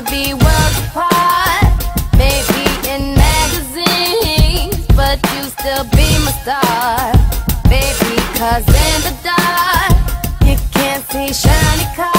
never be worlds apart. Maybe in magazines, but you still be my star. Baby, cause in the dark, you can't see shiny cars.